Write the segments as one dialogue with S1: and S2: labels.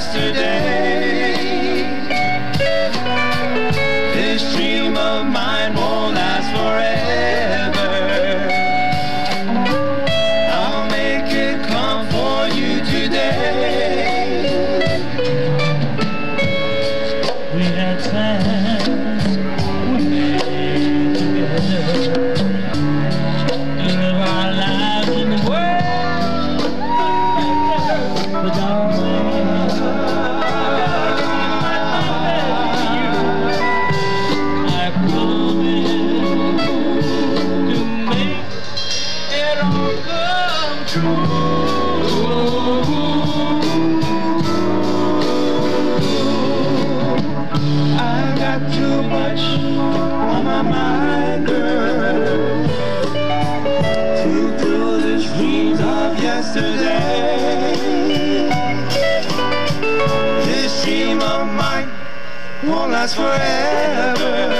S1: yesterday. This dream of mine. come
S2: true.
S1: I got too much on my mind, girl, dreams of yesterday. This dream of mine won't last forever.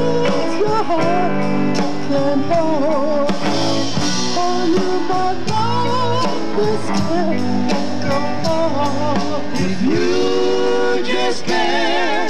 S1: heart can hold. For you,
S2: my love is
S3: still If you just care,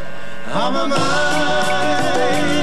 S3: I'm a mind.